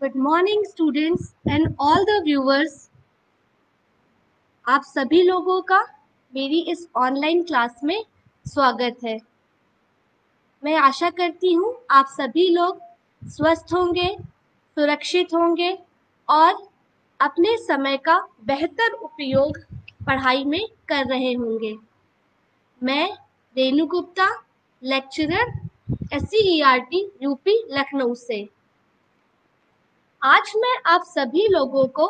Good morning students and all the viewers आप सभी लोगों का मेरी इस ऑनलाइन क्लास में स्वागत है। मैं आशा करती हूँ आप सभी लोग स्वस्थ होंगे, सुरक्षित होंगे और अपने समय का बेहतर उपयोग पढ़ाई में कर रहे होंगे। मैं Renu Gupta lecturer S C E R T UP Lucknow से। आज मैं आप सभी लोगों को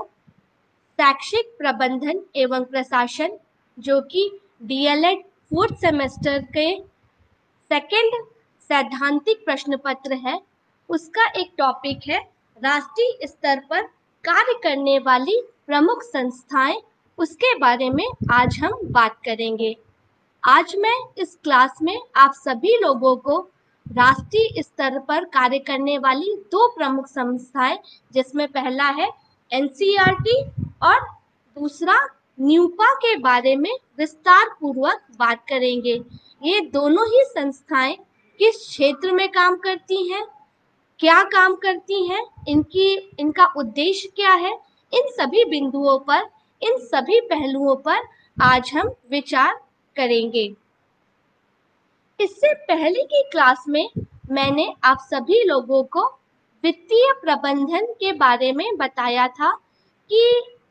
शैक्षिक प्रबंधन एवं प्रशासन, जो कि डीएलएड फोर्थ सेमेस्टर के सेकंड सैद्धांतिक प्रश्न पत्र है, उसका एक टॉपिक है, राष्ट्रीय स्तर पर कार्य करने वाली प्रमुख संस्थाएँ, उसके बारे में आज हम बात करेंगे। आज मैं इस क्लास में आप सभी लोगों को राष्ट्रीय स्तर पर कार्य करने वाली दो प्रमुख संस्थाएँ, जिसमें पहला है एनसीईआरटी और दूसरा न्यूपा के बारे में विस्तार पूर्वक बात करेंगे। ये दोनों ही संस्थाएँ किस क्षेत्र में काम करती हैं, क्या काम करती हैं, इनकी, इनका उद्देश्य क्या है, इन सभी बिंदुओं पर, इन सभी पहलुओं पर आज हम विचार करेंगे। इससे पहले की क्लास में मैंने आप सभी लोगों को वित्तीय प्रबंधन के बारे में बताया था कि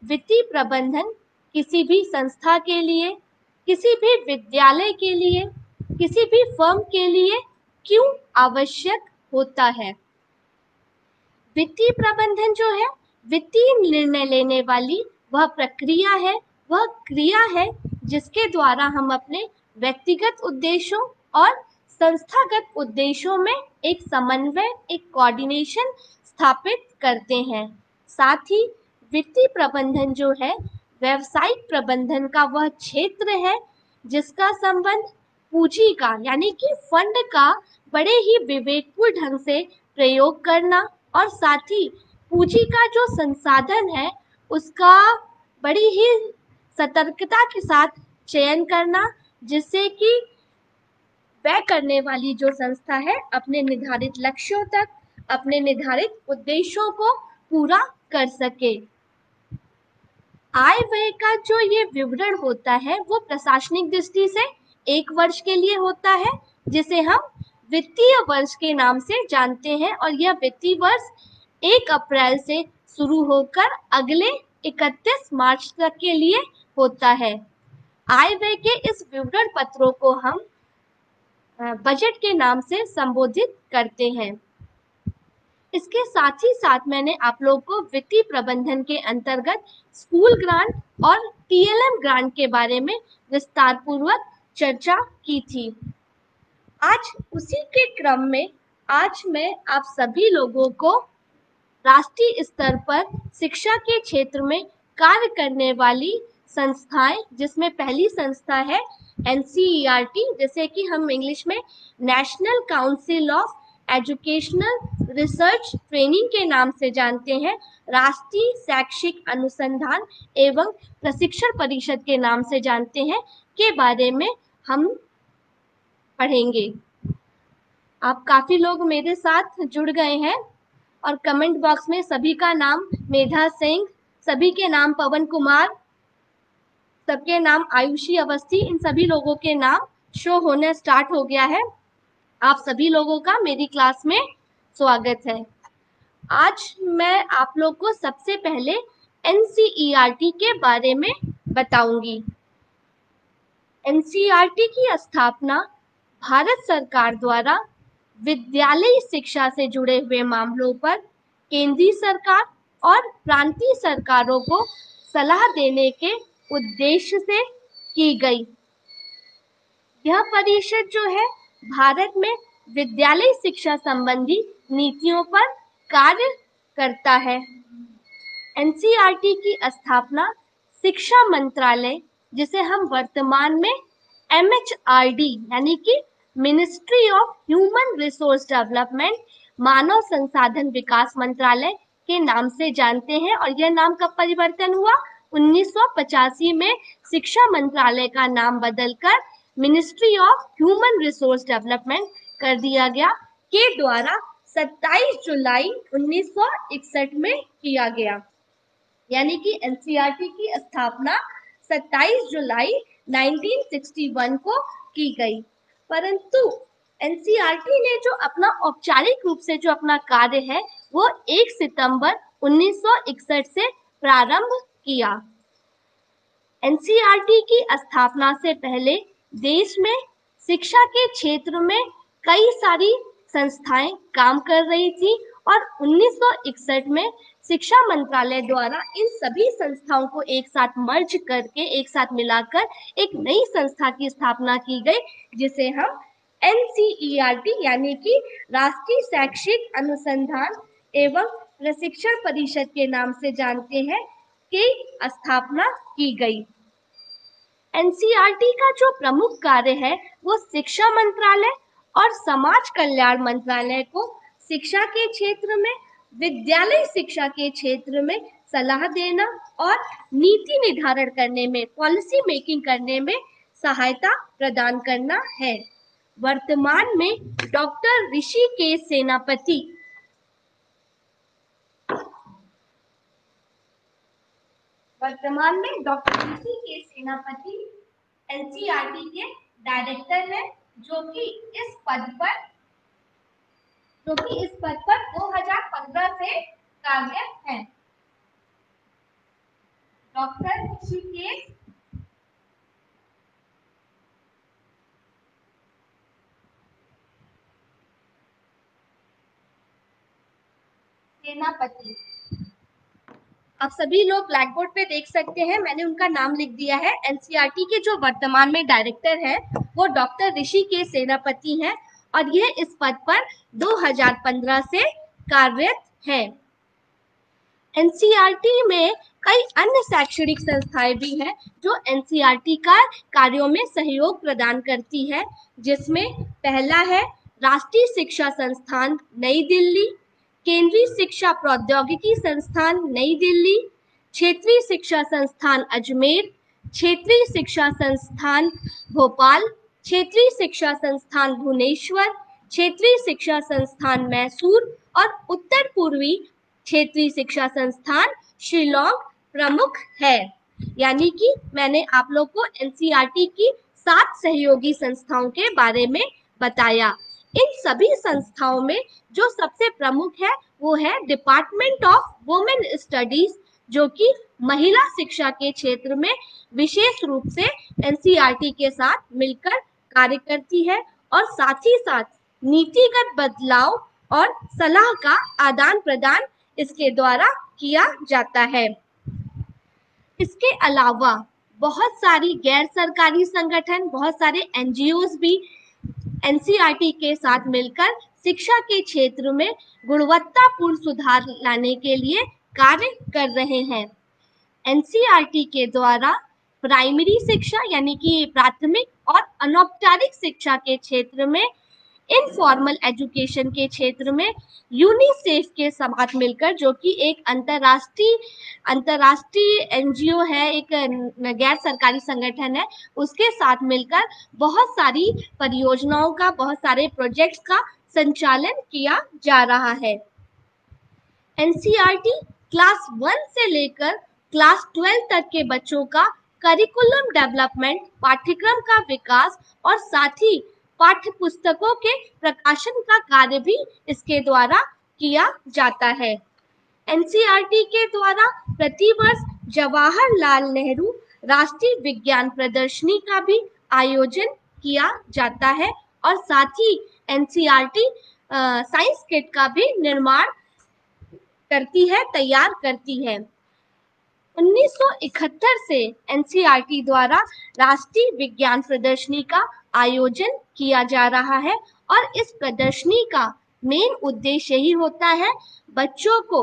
वित्तीय प्रबंधन किसी भी संस्था के लिए, किसी भी विद्यालय के लिए, किसी भी फर्म के लिए क्यों आवश्यक होता है। वित्तीय प्रबंधन जो है, वित्तीय निर्णय लेने वाली वह प्रक्रिया है, वह क्रिया है जिसके द्वारा हम अपने व्यक्तिगत उद्देश्यों और संस्थागत उद्देश्यों में एक समन्वय, एक कोऑर्डिनेशन स्थापित करते हैं। साथ ही वित्तीय प्रबंधन जो है, व्यवसायिक प्रबंधन का वह क्षेत्र है, जिसका संबंध पूंजी का, यानी कि फंड का बड़े ही विवेकपूर्ण ढंग से प्रयोग करना और साथ ही पूंजी का जो संसाधन है, उसका बड़ी ही सतर्कता के साथ चयन करना, जिससे कि व्यय करने वाली जो संस्था है, अपने निर्धारित लक्ष्यों तक, अपने निर्धारित उद्देश्यों को पूरा कर सके। आय व्यय का जो ये विवरण होता है, वो प्रशासनिक दृष्टि से एक वर्ष के लिए होता है, जिसे हम वित्तीय वर्ष के नाम से जानते हैं और यह वित्तीय वर्ष एक अप्रैल से शुरू होकर अगले 31 मार्च तक के लिए होता है। आय व्यय के इस विवरण पत्रों को हम बजट के नाम से संबोधित करते हैं। इसके साथ ही साथ मैंने आप लोग को वित्तीय प्रबंधन के अंतर्गत स्कूल ग्रांट और टीएलएम ग्रांट के बारे में विस्तार पूर्वक चर्चा की थी। आज उसी के क्रम में आज मैं आप सभी लोगों को राष्ट्रीय स्तर पर शिक्षा के क्षेत्र में कार्य करने वाली संस्थाएँ, जिसमें पहली संस्था है एन जैसे कि हम इंग्लिश में national council of educational research training के नाम से जानते हैं, राष्ट्रीय शैक्षिक अनुसंधान एवं प्रशिक्षण परिषद के नाम से जानते हैं, के बारे में हम पढ़ेंगे। आप काफ़ी लोग मेरे साथ जुड़ गए हैं और कमेंट बॉक्स में सभी का नाम मेधा सिंह, सभी के नाम पवन कुमार सबके नाम आयुषी अवस्थी, इन सभी लोगों के नाम शो होने स्टार्ट हो गया है। आप सभी लोगों का मेरी क्लास में स्वागत है। आज मैं आप लोग को सबसे पहले एन e के बारे में बताऊँगी। एन e की स्थापना भारत सरकार द्वारा विद्यालय शिक्षा से जुड़े हुए मामलों पर केंद्रीय सरकार और प्रांतीय सरकारों को सलाह देने के उद्देश्य से की गई। यह परिषद जो है, भारत में विद्यालय शिक्षा संबंधी नीतियों पर कार्य करता है। एनसीईआरटी की स्थापना शिक्षा मंत्रालय, जिसे हम वर्तमान में एमएचआरडी यानी कि ministry of human resource development, मानव संसाधन विकास मंत्रालय के नाम से जानते हैं और यह नाम कब परिवर्तन हुआ? 1985 में शिक्षा मंत्रालय का नाम बदलकर ministry of human resource development कर दिया गया, के द्वारा 27 जुलाई 1961 में किया गया। यानी कि एनसीईआरटी की स्थापना 27 जुलाई 1961 को की गई। परंतु एनसीईआरटी ने जो अपना औपचारिक रूप से जो अपना कार्य है, वो 1 सितंबर 1961 से प्रारंभ किया। एनसीईआरटी की स्थापना से पहले देश में शिक्षा के क्षेत्र में कई सारी संस्थाएँ काम कर रही थी और 1961 में शिक्षा मंत्रालय द्वारा इन सभी संस्थाओं को एक साथ मर्ज करके, एक साथ मिलाकर एक नई संस्था की स्थापना की गई, जिसे हम एनसीईआरटी यानी कि राष्ट्रीय शैक्षिक अनुसंधान एवं प्रशिक्षण परिषद के नाम से जानते हैं। की स्थापना की गई। एनसीईआरटी का जो प्रमुख कार्य है, वो शिक्षा मंत्रालय और समाज कल्याण मंत्रालय को शिक्षा के क्षेत्र में, विद्यालय शिक्षा के क्षेत्र में सलाह देना और नीति निर्धारण करने में पॉलिसी मेकिंग करने में सहायता प्रदान करना है। वर्तमान में डॉक्टर ऋषि के सेनापति वर्तमान में डॉक्टर ऋषि के सेनापति एनसीईआरटी के डायरेक्टर हैं, जो कि इस पद पर, जो कि इस पद पर 2015 से कार्यरत हैं। डॉक्टर ऋषिकेश सेनापति। आप सभी लोग ब्लैक बोर्ड पे देख सकते हैं, मैंने उनका नाम लिख दिया है। एनसीईआरटी के जो वर्तमान में डायरेक्टर है, वो डॉक्टर ऋषि के सेनापति हैं और यह इस पद पर 2015 से कार्यरत है। एनसीईआरटी में कई अन्य शैक्षणिक संस्थाएँ भी हैं, जो एनसीईआरटी का कार्यों में सहयोग प्रदान करती है, जिसमें पहला है राष्ट्रीय शिक्षा संस्थान नई दिल्ली केंद्रीय शिक्षा प्रौद्योगिकी संस्थान नई दिल्ली, क्षेत्रीय शिक्षा संस्थान अजमेर, क्षेत्रीय शिक्षा संस्थान भोपाल, क्षेत्रीय शिक्षा संस्थान भुवनेश्वर, क्षेत्रीय शिक्षा संस्थान मैसूर और उत्तर पूर्वी क्षेत्रीय शिक्षा संस्थान शिलोंग प्रमुख है। यानी कि मैंने आप लोग को एनसीईआरटी की सात सहयोगी संस्थाओं के बारे में बताया। इन सभी संस्थाओं में जो सबसे प्रमुख है, वो है डिपार्टमेंट ऑफ़ वुमेन स्टडीज़ जो कि महिला शिक्षा के क्षेत्र में विशेष रूप से एनसीईआरटी के साथ मिलकर कार्य करती है और साथ ही साथ नीतिगत बदलाव और सलाह का आदान प्रदान इसके द्वारा किया जाता है। इसके अलावा बहुत सारी गैर सरकारी संगठन, बहुत सारे एनजीओ भी एनसीईआरटी के साथ मिलकर शिक्षा के क्षेत्र में गुणवत्तापूर्ण सुधार लाने के लिए कार्य कर रहे हैं। एनसीईआरटी के द्वारा प्राइमरी शिक्षा यानी कि प्राथमिक और अनौपचारिक शिक्षा के क्षेत्र में इनफॉर्मल एजुकेशन के क्षेत्र में यूनिसेफ के साथ मिलकर, जो कि एक अंतर्राष्ट्रीय अंतर्राष्ट्रीय एनजीओ है, एक गैर सरकारी संगठन है, उसके साथ मिलकर बहुत सारी परियोजनाओं का, बहुत सारे प्रोजेक्ट्स का संचालन किया जा रहा है। एनसीईआरटी क्लास वन से लेकर क्लास ट्वेल्व तक के बच्चों का करिकुलम डेवलपमेंट पाठ्यक्रम का विकास और साथ ही पाठ्य पुस्तकों के प्रकाशन का कार्य भी इसके द्वारा किया जाता है। एनसीईआरटी के द्वारा प्रतिवर्ष जवाहरलाल नेहरू राष्ट्रीय विज्ञान प्रदर्शनी का भी आयोजन किया जाता है और साथ ही एनसीईआरटी साइंस किट का भी निर्माण करती है, तैयार करती है। 1971 से एनसीईआरटी द्वारा राष्ट्रीय विज्ञान प्रदर्शनी का आयोजन किया जा रहा है और इस प्रदर्शनी का मेन उद्देश्य यही होता है बच्चों को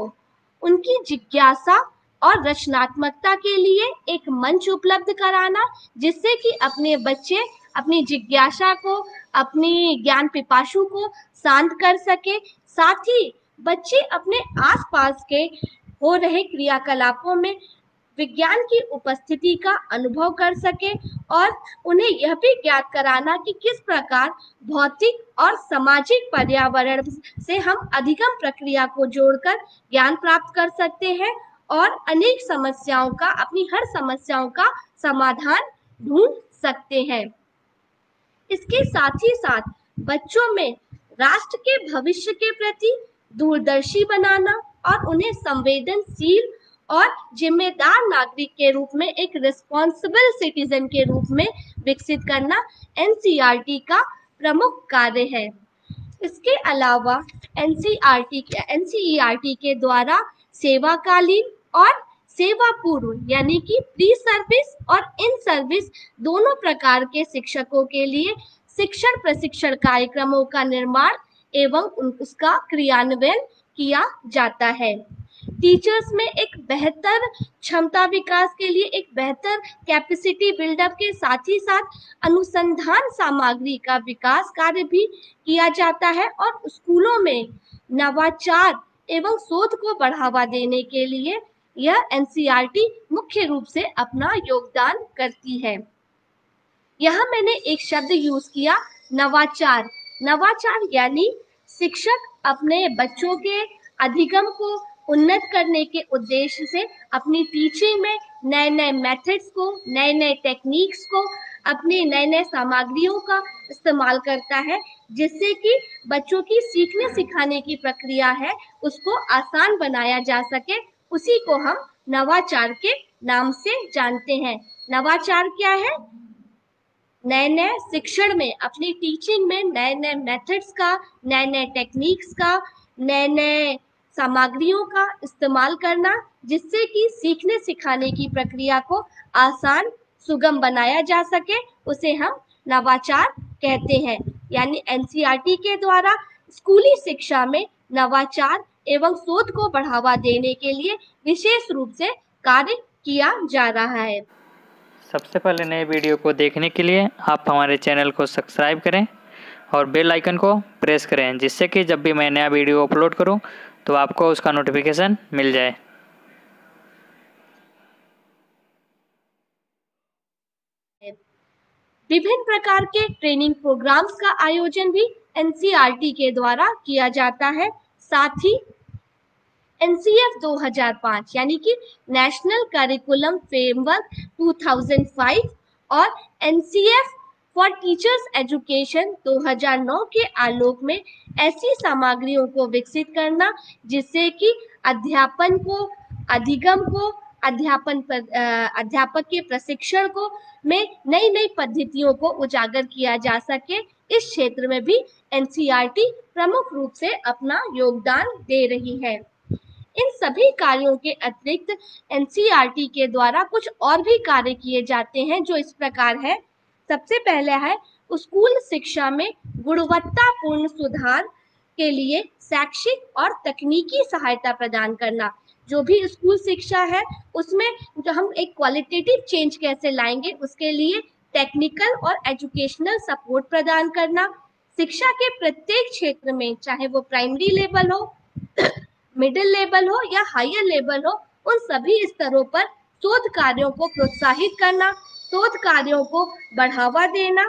उनकी जिज्ञासा और रचनात्मकता के लिए एक मंच उपलब्ध कराना, जिससे कि अपने बच्चे अपनी जिज्ञासा को, अपनी ज्ञान पिपाशु को शांत कर सके। साथ ही बच्चे अपने आसपास के हो रहे क्रियाकलापों में विज्ञान की उपस्थिति का अनुभव कर सके और उन्हें यह भी ज्ञात कराना कि किस प्रकार भौतिक और सामाजिक पर्यावरण से हम अधिगम प्रक्रिया को जोड़कर ज्ञान प्राप्त कर सकते हैं और अनेक समस्याओं का, अपनी हर समस्याओं का समाधान ढूंढ सकते हैं। इसके साथ ही साथ बच्चों में राष्ट्र के भविष्य के प्रति दूरदर्शी बनाना और उन्हें संवेदनशील और जिम्मेदार नागरिक के रूप में, एक रिस्पॉन्सिबल सिटीजन के रूप में विकसित करना एनसीईआरटी का प्रमुख कार्य है। इसके अलावा एनसीईआरटी एनसीईआरटी के द्वारा सेवाकालीन और सेवा पूर्व यानी कि प्री सर्विस और इन सर्विस दोनों प्रकार के शिक्षकों के लिए शिक्षण प्रशिक्षण कार्यक्रमों का निर्माण एवं उसका क्रियान्वयन किया जाता है। टीचर्स में एक बेहतर क्षमता विकास के लिए एक बेहतर कैपेसिटी बिल्डअप के साथ ही साथ अनुसंधान सामग्री का विकास कार्य भी किया जाता है और स्कूलों में नवाचार एवं शोध को बढ़ावा देने के लिए यह एनसीईआरटी मुख्य रूप से अपना योगदान करती है। यहाँ मैंने एक शब्द यूज़ किया, नवाचार। नवाचार यानी शिक्षक अपने बच्चों के अधिगम को उन्नत करने के उद्देश्य से अपनी टीचिंग में नए नए मेथड्स को नए नए टेक्निक्स को, अपनी नए नए सामग्रियों का इस्तेमाल करता है, जिससे कि बच्चों की सीखने सिखाने की प्रक्रिया है, उसको आसान बनाया जा सके। उसी को हम नवाचार के नाम से जानते हैं। नवाचार क्या है? नए नए शिक्षण में, अपनी टीचिंग में नए नए मेथड्स का नए नए टेक्निक्स का नए नए सामग्रियों का इस्तेमाल करना, जिससे कि सीखने सिखाने की प्रक्रिया को आसान, सुगम बनाया जा सके, उसे हम नवाचार कहते हैं। यानी एनसीईआरटी के द्वारा स्कूली शिक्षा में नवाचार एवं शोध को बढ़ावा देने के लिए विशेष रूप से कार्य किया जा रहा है। सबसे पहले नए वीडियो को देखने के लिए आप हमारे चैनल को सब्सक्राइब करें और बेल आइकन को प्रेस करें, जिससे कि जब भी मैं नया वीडियो अपलोड करूँ तो आपको उसका नोटिफिकेशन मिल जाए। विभिन्न प्रकार के ट्रेनिंग प्रोग्राम्स का आयोजन भी एनसीईआरटी के द्वारा किया जाता है। साथ ही एनसीएफ 2005 यानी कि नेशनल करिकुलम फ्रेमवर्क 2005 और एनसीएफ फॉर टीचर्स एजुकेशन 2009 के आलोक में ऐसी सामग्रियों को विकसित करना, जिससे कि अध्यापन को, अधिगम को, अध्यापन पर अध्यापक के प्रशिक्षण को में नई नई पद्धतियों को उजागर किया जा सके, इस क्षेत्र में भी एनसीईआरटी प्रमुख रूप से अपना योगदान दे रही है। इन सभी कार्यों के अतिरिक्त एनसीईआरटी के द्वारा कुछ और भी कार्य किए जाते हैं जो इस प्रकार है। सबसे पहले है स्कूल शिक्षा में गुणवत्तापूर्ण सुधार के लिए शैक्षिक और तकनीकी सहायता प्रदान करना। जो भी स्कूल शिक्षा है, उसमें जो हम एक क्वालिटेटिव चेंज कैसे लाएँगे, उसके लिए टेक्निकल और एजुकेशनल सपोर्ट प्रदान करना। शिक्षा के प्रत्येक क्षेत्र में, चाहे वो प्राइमरी लेवल हो मिडिल लेवल हो या हायर लेवल हो, उन सभी स्तरों पर शोध कार्यों को प्रोत्साहित करना। शोध कार्यों को बढ़ावा देना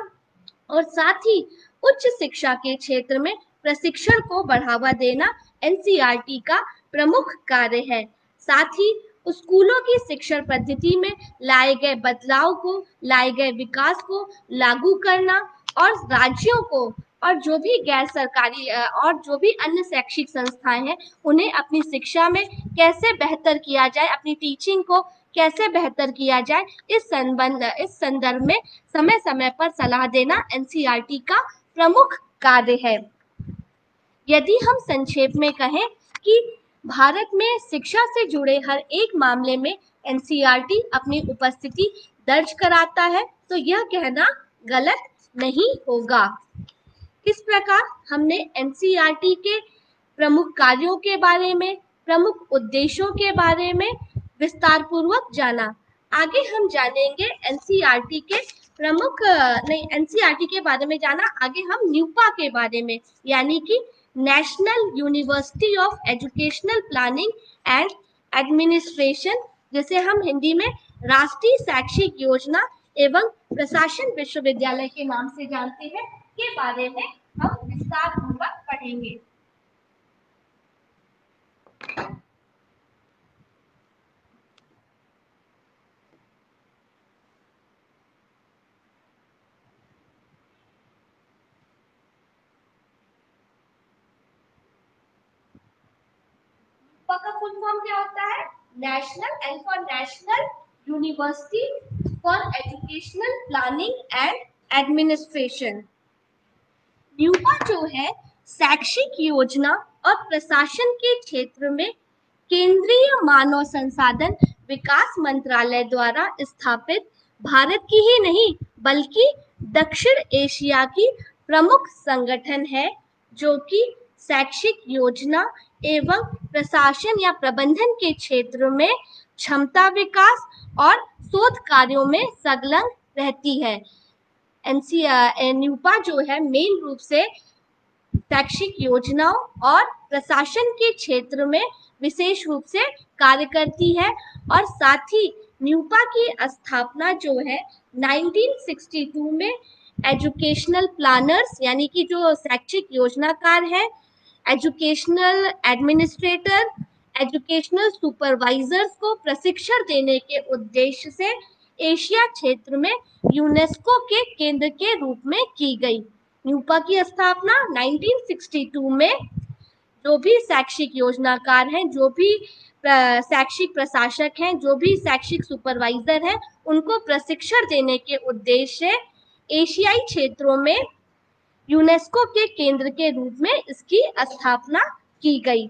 और साथ ही उच्च शिक्षा के क्षेत्र में प्रशिक्षण को बढ़ावा देना एनसीईआरटी का प्रमुख कार्य है। साथ ही स्कूलों की शिक्षण पद्धति में लाए गए बदलाव को, लाए गए विकास को लागू करना और राज्यों को और जो भी गैर सरकारी और जो भी अन्य शैक्षिक संस्थाएँ हैं, उन्हें अपनी शिक्षा में कैसे बेहतर किया जाए, अपनी टीचिंग को कैसे बेहतर किया जाए, इस संबंध, इस संदर्भ में समय समय पर सलाह देना एनसीईआरटी का प्रमुख कार्य है। यदि हम संक्षेप में कहें कि भारत में शिक्षा से जुड़े हर एक मामले में एनसीईआरटी अपनी उपस्थिति दर्ज कराता है तो यह कहना गलत नहीं होगा। इस प्रकार हमने एनसीईआरटी के प्रमुख कार्यों के बारे में, प्रमुख उद्देश्यों के बारे में विस्तार पूर्वक जाना। आगे हम जानेंगे एनसीईआरटी के प्रमुख, नहीं एनसीईआरटी के बारे में जाना। आगे हम न्यूपा के बारे में, यानी कि national university of educational planning and administration जिसे हम हिंदी में राष्ट्रीय शैक्षिक योजना एवं प्रशासन विश्वविद्यालय के नाम से जानते हैं। के बारे में हम विस्तार पूर्वक पढ़ेंगे। का फुल फॉर्म क्या होता है? National and for national university for educational planning and administration NUEPA जो है, शैक्षिक योजना और प्रशासन के क्षेत्र में केंद्रीय मानव संसाधन विकास मंत्रालय द्वारा स्थापित भारत की ही नहीं, बल्कि दक्षिण एशिया की प्रमुख संगठन है, जो कि शैक्षिक योजना एवं प्रशासन या प्रबंधन के क्षेत्र में क्षमता विकास और शोध कार्यों में संलग्न रहती है। एनसीआर जो है, मेन रूप से शैक्षिक योजनाओं और प्रशासन के क्षेत्र में विशेष रूप से कार्य करती है और साथ ही न्यूपा की स्थापना जो है 1962 में एजुकेशनल प्लानर्स, यानी कि जो शैक्षिक योजनाकार है एजुकेशनल एडमिनिस्ट्रेटर, एजुकेशनल सुपरवाइजर्स को प्रशिक्षण देने के उद्देश्य से एशिया क्षेत्र में यूनेस्को के केंद्र के रूप में की गई। न्यूपा की स्थापना 1962 में। जो भी शैक्षिक योजनाकार हैं, जो भी शैक्षिक प्रशासक हैं, जो भी शैक्षिक सुपरवाइजर हैं, उनको प्रशिक्षण देने के उद्देश्य एशियाई क्षेत्रों में यूनेस्को के केंद्र के रूप में इसकी स्थापना की गई।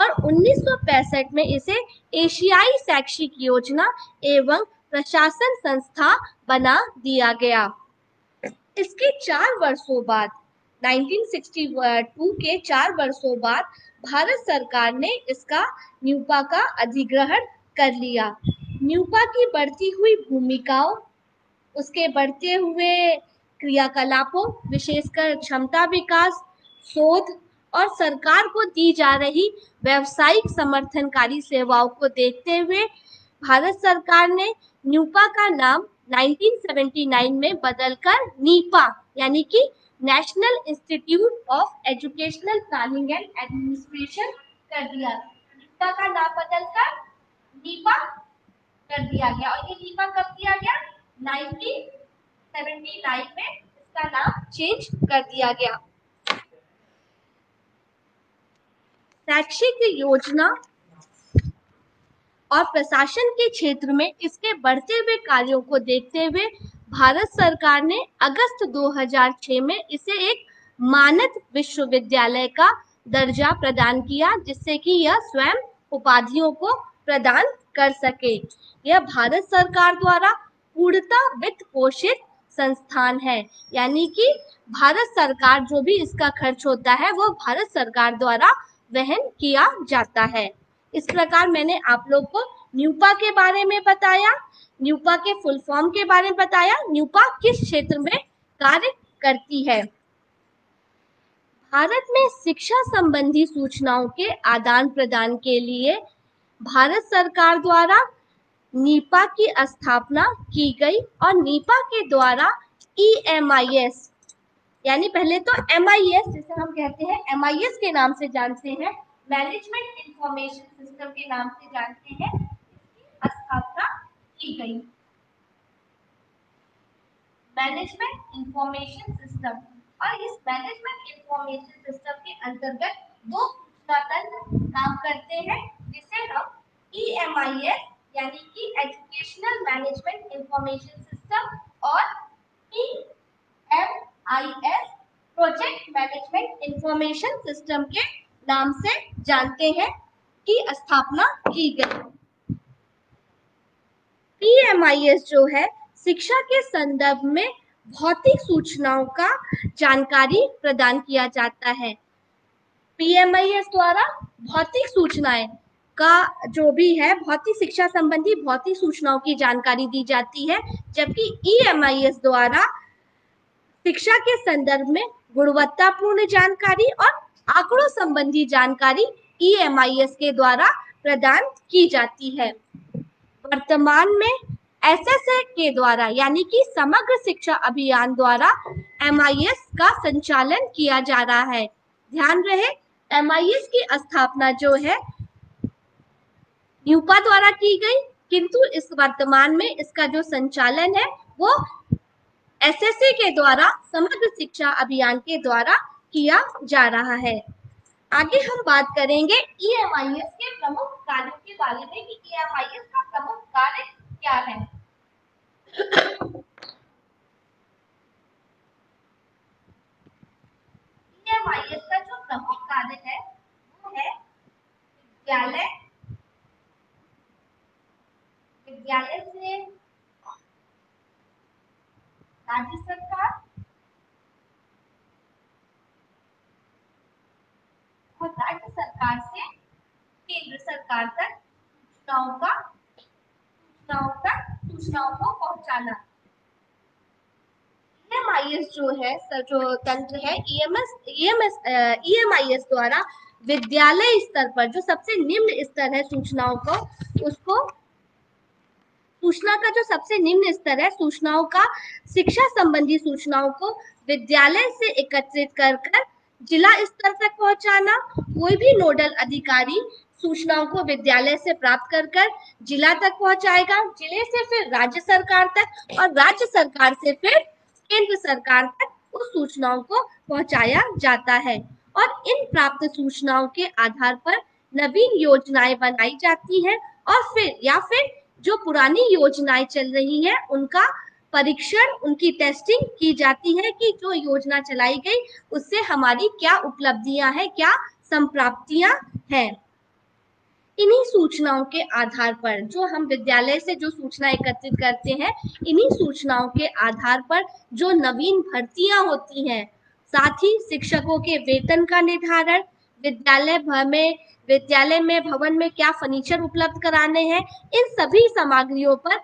और 1965 में इसे एशियाई शैक्षिक योजना एवं प्रशासन संस्था बना दिया गया। इसके चार वर्षों बाद 1962 के चार वर्षों बाद भारत सरकार ने इसका न्यूपा का अधिग्रहण कर लिया। न्यूपा की बढ़ती हुई भूमिकाओं, उसके बढ़ते हुए क्रियाकलापों, विशेषकर क्षमता विकास, शोध और सरकार को दी जा रही व्यवसायिक समर्थनकारी सेवाओं को देखते हुए भारत सरकार ने न्यूपा का नाम 1979 में बदलकर नीपा, यानी कि national institute of educational planning and administration कर दिया। नीपा का नाम बदलकर नीपा कर दिया गया। और ये नीपा कब दिया गया? 19 79 में इसका नाम चेंज कर दिया गया। शैक्षिक योजना और प्रशासन के क्षेत्र में इसके बढ़ते हुए कार्यों को देखते हुए भारत सरकार ने अगस्त 2006 में इसे एक मानद विश्वविद्यालय का दर्जा प्रदान किया, जिससे कि यह स्वयं उपाधियों को प्रदान कर सके। यह भारत सरकार द्वारा पूर्णता वित्त पोषित संस्थान है। यानी कि भारत सरकार जो भी इसका खर्च होता है, वो भारत सरकार द्वारा वहन किया जाता है। इस प्रकार मैंने आप लोग को न्यूपा के बारे में बताया, न्यूपा के फुल फॉर्म के बारे में बताया, न्यूपा किस क्षेत्र में कार्य करती है। भारत में शिक्षा संबंधी सूचनाओं के आदान प्रदान के लिए भारत सरकार द्वारा नीपा की स्थापना की गई और नीपा के द्वारा ई एम आई एस यानी पहले तो एम आई एस जिसे हम कहते हैं एम आई एस के नाम से जानते हैं मैनेजमेंट इंफॉर्मेशन सिस्टम के नाम से जानते हैं स्थापना की गई। मैनेजमेंट इंफॉर्मेशन सिस्टम और इस मैनेजमेंट इंफॉर्मेशन सिस्टम के अंतर्गत दो सूचना तंत्र काम करते हैं, जिसे हम ई एम आई एस यानी कि एजुकेशनल मैनेजमेंट इंफॉर्मेशन सिस्टम और P M I S project management information system के नाम से जानते हैं की स्थापना की गई। पीएमआईएस जो है, शिक्षा के संदर्भ में भौतिक सूचनाओं का जानकारी प्रदान किया जाता है। पीएमआईएस द्वारा भौतिक सूचनाएँ का जो भी है भौतिक शिक्षा संबंधी भौतिक सूचनाओं की जानकारी दी जाती है, जबकि ई द्वारा शिक्षा के संदर्भ में गुणवत्तापूर्ण जानकारी और आंकड़ों संबंधी जानकारी ई के द्वारा प्रदान की जाती है। वर्तमान में एसएसए के द्वारा, यानी कि समग्र शिक्षा अभियान द्वारा एमआईएस का संचालन किया जा रहा है। ध्यान रहे एमआईएस की स्थापना जो है न्यूपा द्वारा की गई, किंतु इस वर्तमान में इसका जो संचालन है, वो एसएससी के द्वारा, समग्र शिक्षा अभियान के द्वारा किया जा रहा है। आगे हम बात करेंगे ईएमआईएस के प्रमुख कार्यों के बारे में कि ईएमआईएस का प्रमुख कार्य क्या है। ईएमआईएस का जो प्रमुख कार्य है, वो है विद्यालय विद्यालय से राज्य सरकार और राज्य सरकार से केंद्र सरकार तक सूचनाओं का, सूचनाओं तक, सूचनाओं को पहुंचाना। ईएमआईएस जो है जो तंत्र है ईएमएस ईएमएस ईएमआईएस द्वारा विद्यालय स्तर पर जो सबसे निम्न स्तर है सूचनाओं को, उसको सूचना का जो सबसे निम्न स्तर है, सूचनाओं का, शिक्षा संबंधी सूचनाओं को विद्यालय से एकत्रित कर कर जिला स्तर तक पहुंचाना, कोई भी नोडल अधिकारी सूचनाओं को विद्यालय से प्राप्त कर कर जिला तक पहुंचाएगा। ज़िले से फिर राज्य सरकार तक और राज्य सरकार से फिर केंद्र सरकार तक उस सूचनाओं को पहुँचाया जाता है और इन प्राप्त सूचनाओं के आधार पर नवीन योजनाएँ बनाई जाती हैं और फिर या फिर जो पुरानी योजनाएँ चल रही है, उनका परीक्षण, उनकी टेस्टिंग की जाती है कि जो योजना चलाई गई, उससे हमारी क्या उपलब्धियाँ हैं, क्या संप्राप्तियाँ हैं। इन्हीं सूचनाओं के आधार पर जो हम विद्यालय से जो सूचना एकत्रित करते हैं, इन्हीं सूचनाओं के आधार पर जो नवीन भर्तियाँ होती हैं, साथ ही शिक्षकों के वेतन का निर्धारण, विद्यालय भर में विद्यालय में, भवन में क्या फर्नीचर उपलब्ध कराने हैं, इन सभी सामग्रियों पर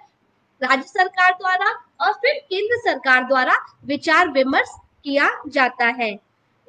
राज्य सरकार द्वारा और फिर केंद्र सरकार द्वारा विचार विमर्श किया जाता है।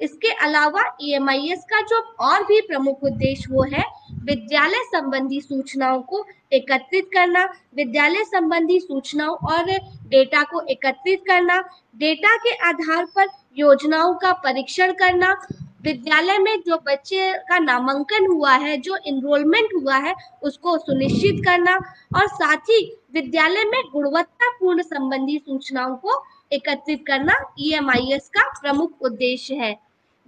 इसके अलावा ईएमआईएस का जो और भी प्रमुख उद्देश्य वो है, विद्यालय संबंधी सूचनाओं को एकत्रित करना, विद्यालय संबंधी सूचनाओं और डेटा को एकत्रित करना, डेटा के आधार पर योजनाओं का परीक्षण करना विद्यालय में जो बच्चे का नामांकन हुआ है, जो इनरोलमेंट हुआ है, उसको सुनिश्चित करना और साथ ही विद्यालय में गुणवत्तापूर्ण संबंधी सूचनाओं को एकत्रित करना ईएमआईएस का प्रमुख उद्देश्य है।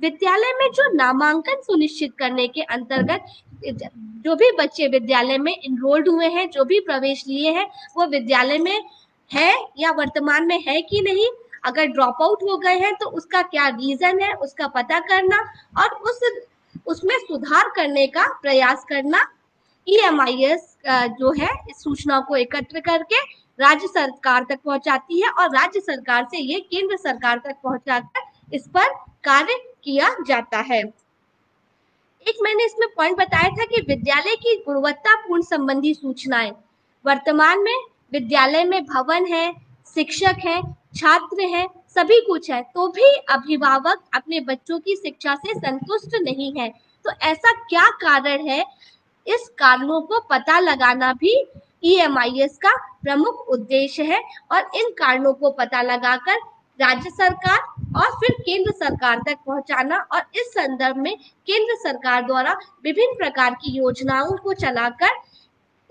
विद्यालय में जो नामांकन सुनिश्चित करने के अंतर्गत जो भी बच्चे विद्यालय में इनरोल्ड हुए हैं, जो भी प्रवेश लिए हैं, वो विद्यालय में है या वर्तमान में है कि नहीं अगर ड्रॉप आउट हो गए हैं तो उसका क्या रीजन है, उसका पता करना और उस, उसमें सुधार करने का प्रयास करना। ईएमआईएस जो है, इस सूचना को एकत्र करके राज्य सरकार तक पहुंचाती है और राज्य सरकार से ये केंद्र सरकार तक पहुंचाकर इस पर कार्य किया जाता है। एक मैंने इसमें पॉइंट बताया था कि विद्यालय की गुणवत्तापूर्ण संबंधी सूचनाएँ। वर्तमान में विद्यालय में भवन है, शिक्षक है छात्र हैं, सभी कुछ है तो भी अभिभावक अपने बच्चों की शिक्षा से संतुष्ट नहीं है। तो ऐसा क्या कारण है? इस कारणों को पता लगाना भी ईएमआईएस का प्रमुख उद्देश्य है और इन कारणों को पता लगाकर राज्य सरकार और फिर केंद्र सरकार तक पहुंचाना और इस संदर्भ में केंद्र सरकार द्वारा विभिन्न प्रकार की योजनाओं को चलाकर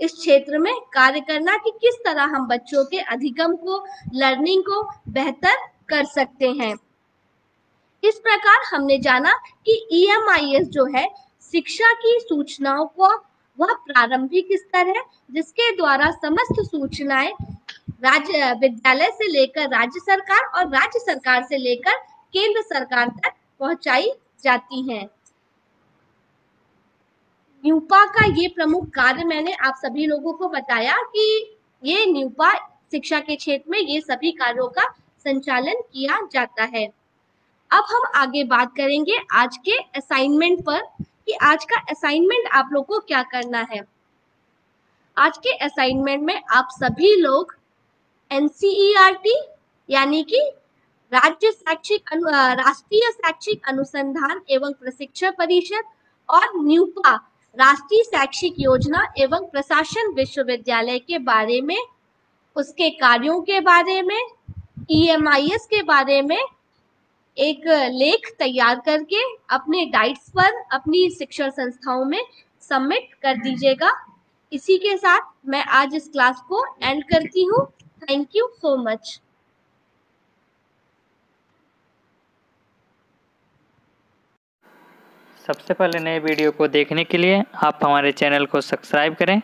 इस क्षेत्र में कार्य करना कि किस तरह हम बच्चों के अधिगम को लर्निंग को बेहतर कर सकते हैं। इस प्रकार हमने जाना कि ईएमआईएस जो है, शिक्षा की सूचनाओं को, वह प्रारंभिक स्तर है, जिसके द्वारा समस्त सूचनाएँ राज्य, विद्यालय से लेकर राज्य सरकार और राज्य सरकार से लेकर केंद्र सरकार तक पहुंचाई जाती हैं। न्यूपा का ये प्रमुख कार्य मैंने आप सभी लोगों को बताया कि ये न्यूपा शिक्षा के क्षेत्र में ये सभी कार्यों का संचालन किया जाता है। अब हम आगे बात करेंगे आज के असाइनमेंट पर कि आज का असाइनमेंट आप लोग को क्या करना है। आज के असाइनमेंट में आप सभी लोग एनसीईआरटी यानी कि राज्य शैक्षिक राष्ट्रीय शैक्षिक अनुसंधान एवं प्रशिक्षण परिषद और न्यूपा राष्ट्रीय शैक्षिक योजना एवं प्रशासन विश्वविद्यालय के बारे में, उसके कार्यों के बारे में ईएमआईएस के बारे में एक लेख तैयार करके अपने डाइट्स पर अपनी शिक्षण संस्थाओं में सबमिट कर दीजिएगा। इसी के साथ मैं आज इस क्लास को एंड करती हूँ। थैंक यू सो मच सबसे पहले नए वीडियो को देखने के लिए आप हमारे चैनल को सब्सक्राइब करें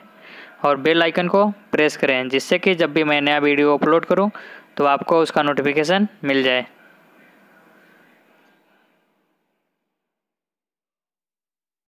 और बेल आइकन को प्रेस करें, जिससे कि जब भी मैं नया वीडियो अपलोड करूँ तो आपको उसका नोटिफिकेशन मिल जाए।